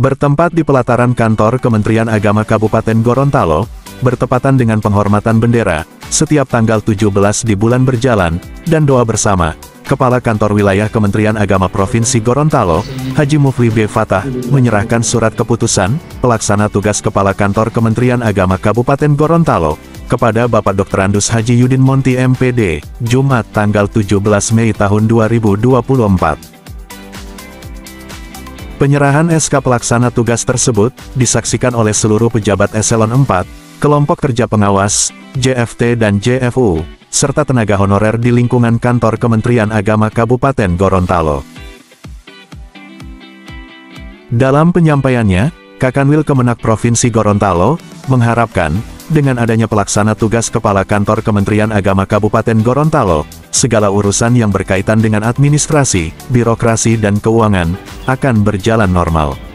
Bertempat di pelataran kantor Kementerian Agama Kabupaten Gorontalo, bertepatan dengan penghormatan bendera, setiap tanggal 17 di bulan berjalan, dan doa bersama, Kepala Kantor Wilayah Kementerian Agama Provinsi Gorontalo, Haji Mufli B. Fatah, menyerahkan surat keputusan, pelaksana tugas Kepala Kantor Kementerian Agama Kabupaten Gorontalo, kepada Bapak Dr. Andus Haji Yudin Monti MPD, Jumat tanggal 17 Mei tahun 2024. Penyerahan SK pelaksana tugas tersebut, disaksikan oleh seluruh pejabat eselon 4, kelompok kerja pengawas, JFT dan JFU, serta tenaga honorer di lingkungan kantor Kementerian Agama Kabupaten Gorontalo. Dalam penyampaiannya, Kakanwil Kemenak Provinsi Gorontalo, mengharapkan, dengan adanya pelaksana tugas Kepala Kantor Kementerian Agama Kabupaten Gorontalo, segala urusan yang berkaitan dengan administrasi, birokrasi dan keuangan, akan berjalan normal.